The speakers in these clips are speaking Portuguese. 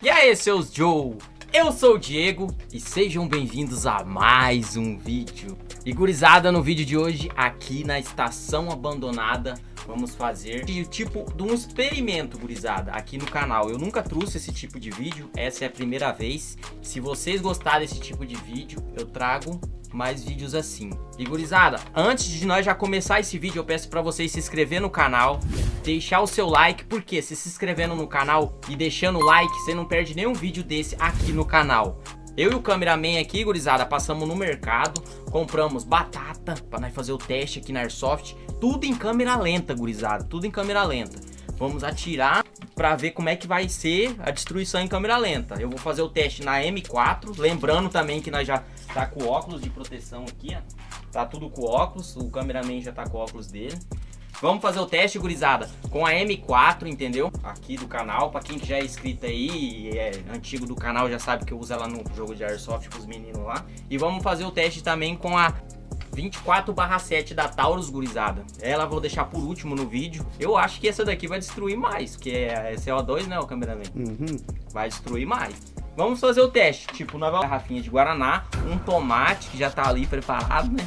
E aí, seus Joe? Eu sou o Diego e sejam bem-vindos a mais um vídeo. E gurizada, no vídeo de hoje, aqui na estação abandonada, vamos fazer o tipo de um experimento, gurizada, aqui no canal. Eu nunca trouxe esse tipo de vídeo, essa é a primeira vez. Se vocês gostarem desse tipo de vídeo, eu trago mais vídeos assim. E gurizada, antes de nós já começar esse vídeo, eu peço pra vocês se inscrever no canal, deixar o seu like, porque se se inscrevendo no canal e deixando o like, você não perde nenhum vídeo desse aqui no canal. Eu e o cameraman aqui, gurizada, passamos no mercado, compramos batata pra nós fazer o teste aqui na Airsoft, tudo em câmera lenta, gurizada, tudo em câmera lenta. Vamos atirar pra ver como é que vai ser a destruição em câmera lenta. Eu vou fazer o teste na M4, lembrando também que nós já tá com óculos de proteção aqui, ó. Tá tudo com óculos, o cameraman já tá com óculos dele. Vamos fazer o teste, gurizada, com a M4, entendeu? Aqui do canal, pra quem já é inscrito aí e é antigo do canal já sabe que eu uso ela no jogo de Airsoft com os meninos lá. E vamos fazer o teste também com a 24/7 da Taurus, gurizada. Ela vou deixar por último no vídeo. Eu acho que essa daqui vai destruir mais, que é CO2, né, o cameraman? Uhum. Vai destruir mais. Vamos fazer o teste, tipo, uma garrafinha de Guaraná, um tomate que já tá ali preparado, né?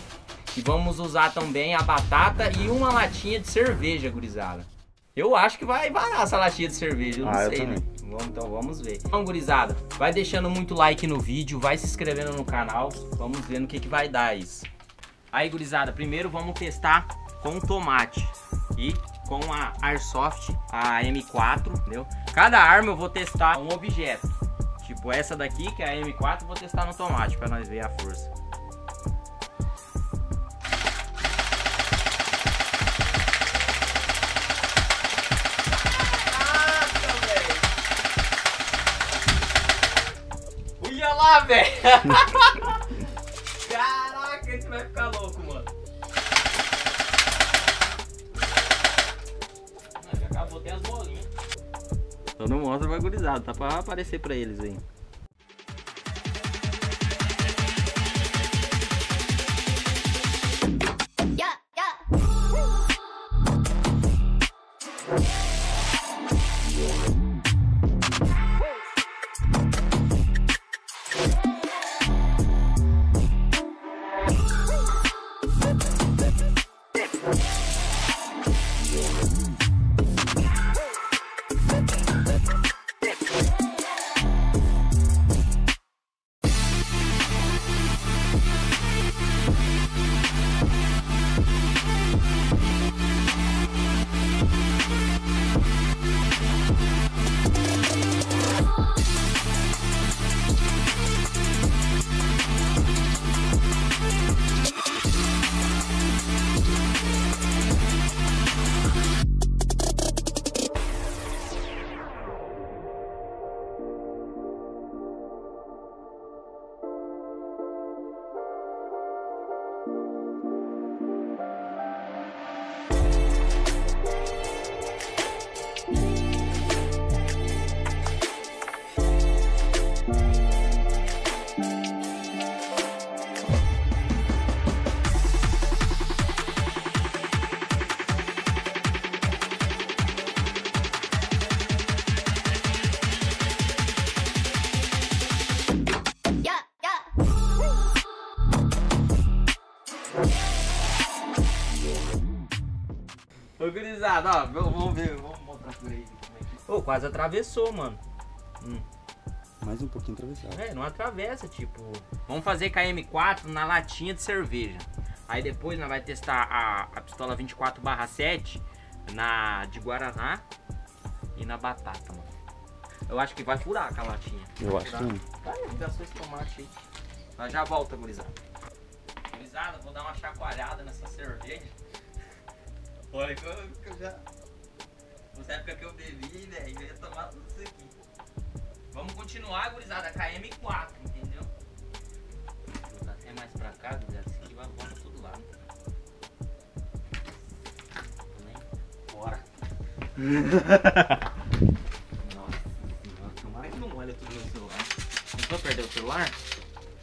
E vamos usar também a batata e uma latinha de cerveja, gurizada. Eu acho que vai varar essa latinha de cerveja, eu não Ah, eu sei, né? também. Vamos, então vamos ver. Então, gurizada, vai deixando muito like no vídeo, vai se inscrevendo no canal, vamos ver no que, que vai dar isso. Aí, gurizada, primeiro vamos testar com tomate e com a Airsoft, a M4, entendeu? Cada arma eu vou testar um objeto. Tipo essa daqui, que é a M4, eu vou testar no tomate pra nós ver a força. Velho! Caraca, esse vai ficar louco, mano. Já acabou até as bolinhas. Só não mostra vagorizado, tá pra aparecer pra eles aí. Gurizada, ó, vamos ver, vamos mostrar por aí como é. Ô, quase atravessou, mano. Mais um pouquinho atravessado. É, não atravessa, tipo... Vamos fazer com a M4 na latinha de cerveja. Aí depois nós vai testar a, a pistola 24 7 na de Guaraná e na batata, mano. Eu acho que vai furar com a latinha. Eu Vai acho furar. que Vai, gastou esse tomate aí. Nós já volta, gurizada. Gurizada, vou dar uma chacoalhada nessa cerveja. Olha que eu, que eu já... Nessa época que eu bebi, velho, eu ia tomar tudo isso aqui. Vamos continuar, gurizada, com a M4, entendeu? Vou botar até mais pra cá, gurizada, isso aqui vai volta tudo lá. Também. Bora. Nossa, nossa, tomara que tudo no celular. Não vou perder o celular?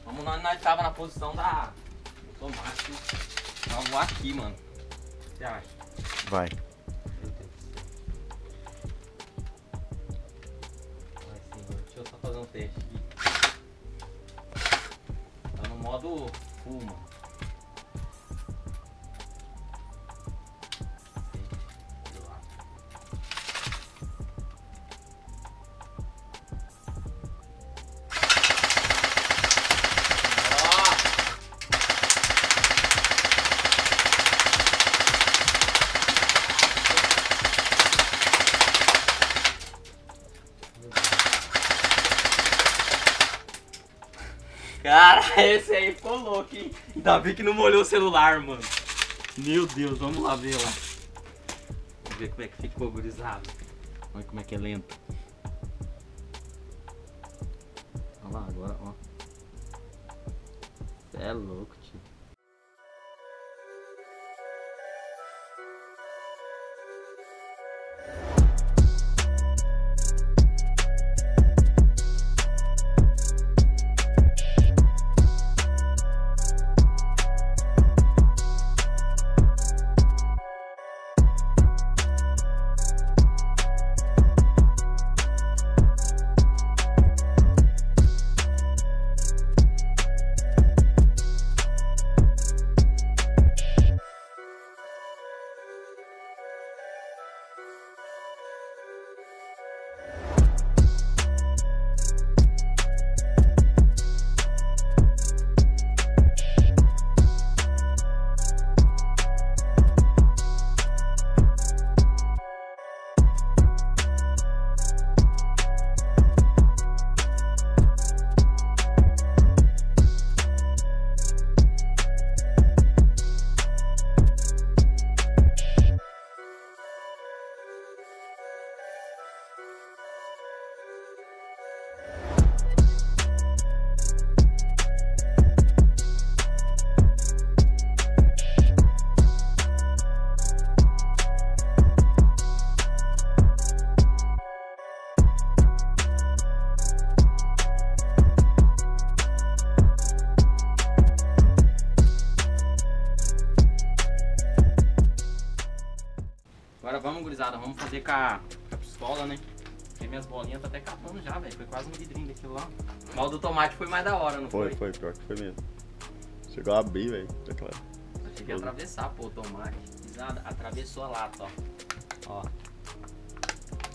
Vamos nós, nós tava na posição da. Vamos voar aqui, mano. O que você acha? Vai. Deixa eu só fazer um teste aqui. Tá no modo full, mano. Ainda bem que não molhou o celular, mano. Meu Deus, vamos lá ver lá. Vamos ver como é que ficou gurizado. Olha como é que é lento. Olha lá, agora, ó. Cê é louco, fazer com a, com a pistola, né? Porque minhas bolinhas tá até capando já, velho. Foi quase um vidrinho daquilo lá. Mas o do tomate foi mais da hora, não Foi, foi? foi, pior que foi mesmo. Chegou a abrir, velho. É claro. Achei que ia atravessar, pô, o tomate. Gurizada, atravessou a lata, ó. Ó.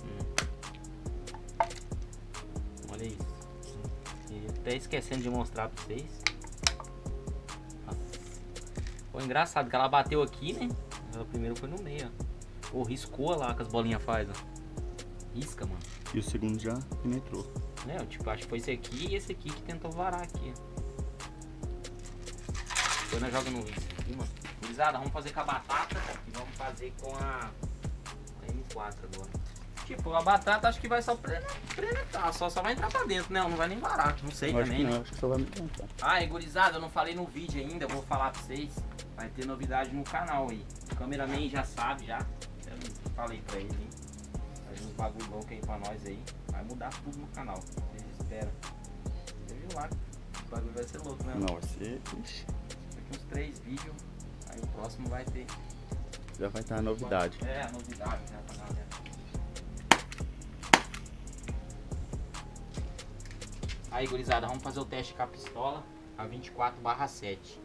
Hum. Olha isso. E até esquecendo de mostrar pra vocês. Nossa. Foi engraçado que ela bateu aqui, né? Ela primeiro foi no meio, ó. Pô, riscou lá que as bolinhas faz, ó. Risca, mano. E o segundo já penetrou. É, eu, tipo, acho que foi esse aqui e esse aqui que tentou varar aqui. Depois nós joga no risco aqui, mano. Gurizada, vamos fazer com a batata e vamos fazer com a, a M4 agora. Tipo, a batata acho que vai só pre- penetrar, só, só vai entrar pra dentro, né? Não vai nem varar, não sei Eu também, né? não, acho que só vai me tentar. Ah, e gurizada, eu não falei no vídeo ainda, eu vou falar pra vocês. Vai ter novidade no canal aí. O cameraman já sabe já. Falei pra ele, hein? Faz uns bagulho louco aí pra nós aí. Vai mudar tudo no canal. Vocês esperam. Você viu lá? O bagulho vai ser louco, né? Não, vai ser. Daqui uns três vídeos. Aí o próximo vai ter. já vai estar a novidade. É, a novidade já pra galera. Aí, gurizada, vamos fazer o teste com a pistola. A 24 barra 7.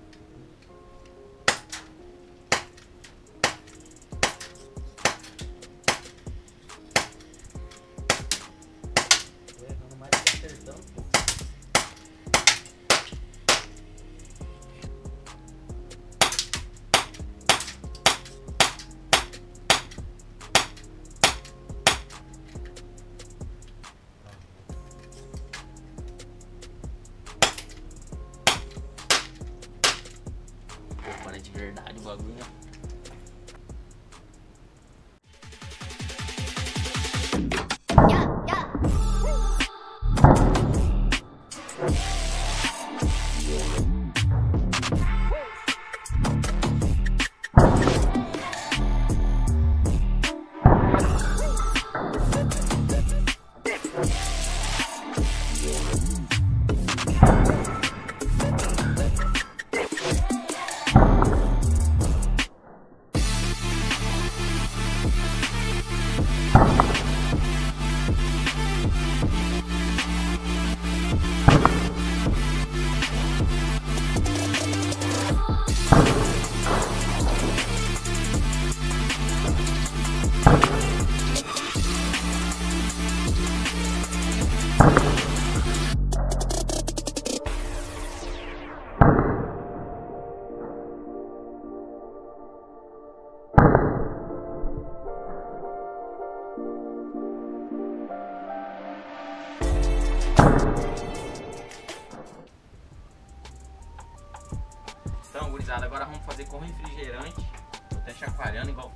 Gurizada, agora vamos fazer com refrigerante. Tô até chacoalhando igual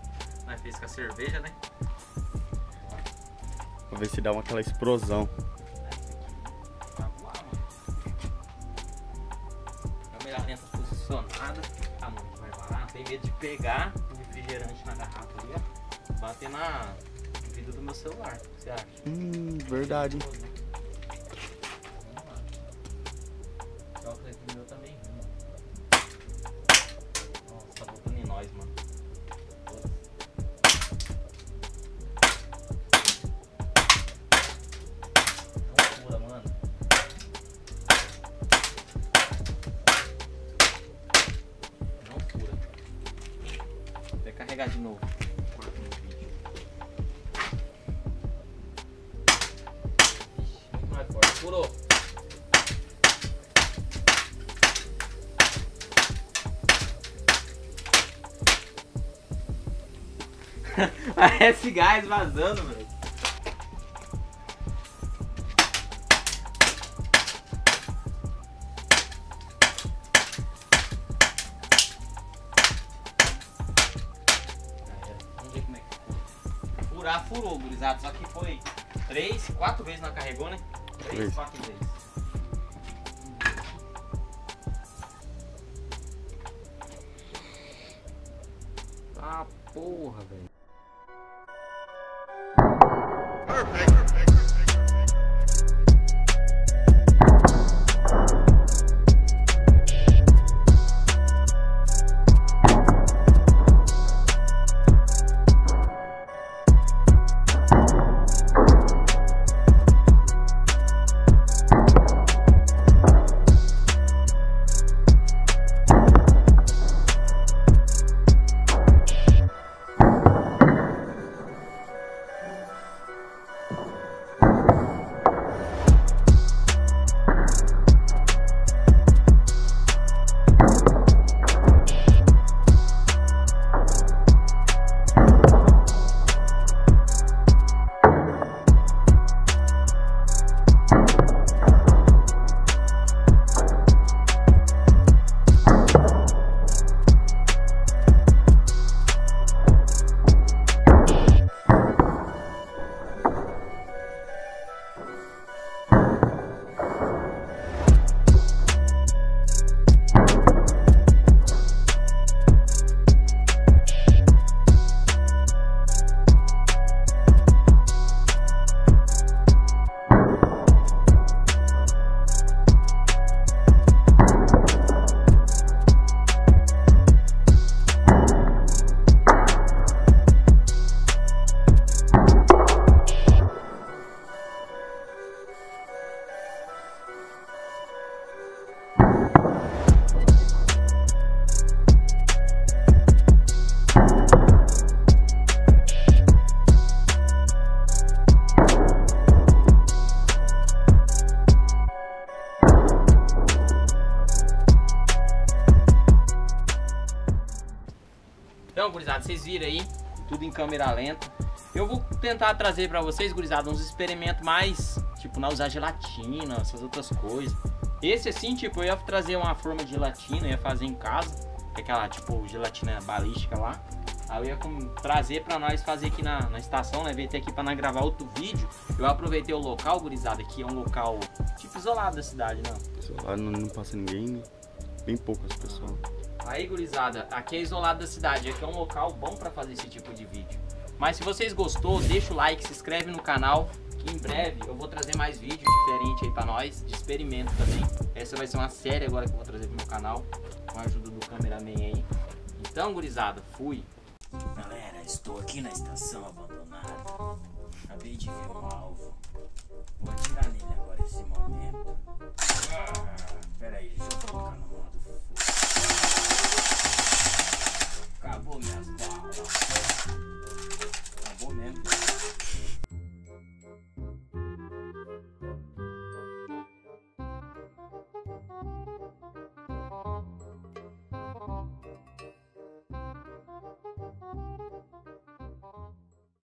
nós fez com a cerveja, né? Pra ver se dá uma, aquela explosão. Vai voar. Câmera lenta posicionada. A mão vai parar. Tem medo de pegar o refrigerante na garrafa ali, ó. Bater na vidro do meu celular. O que você acha? Hum, verdade. Parece gás vazando, velho. Vamos ver como é. Furar, furou, gurizada. Só que foi três, quatro vezes não carregou, né? Três, Três. quatro vezes. Ah, porra, velho. Aí, tudo em câmera lenta. Eu vou tentar trazer pra vocês, gurizada, uns experimentos mais, tipo, não usar gelatina, essas outras coisas. Esse assim, tipo, eu ia trazer uma forma de gelatina, ia fazer em casa, é aquela, tipo, gelatina balística lá. Aí eu ia trazer pra nós fazer aqui na, na estação, né? Até aqui pra nós gravar outro vídeo. Eu aproveitei o local, gurizada, que é um local, tipo, isolado da cidade, não. Lá não, não passa ninguém, bem poucas pessoas. Aí, gurizada, aqui é isolado da cidade, aqui é um local bom pra fazer esse tipo de vídeo. Mas se vocês gostou, deixa o like, se inscreve no canal, que em breve eu vou trazer mais vídeos diferentes aí pra nós, de experimento também. Essa vai ser uma série agora que eu vou trazer pro meu canal, com a ajuda do cameraman aí. Então, gurizada, fui. Galera, estou aqui na estação abandonada. Acabei de ver um alvo.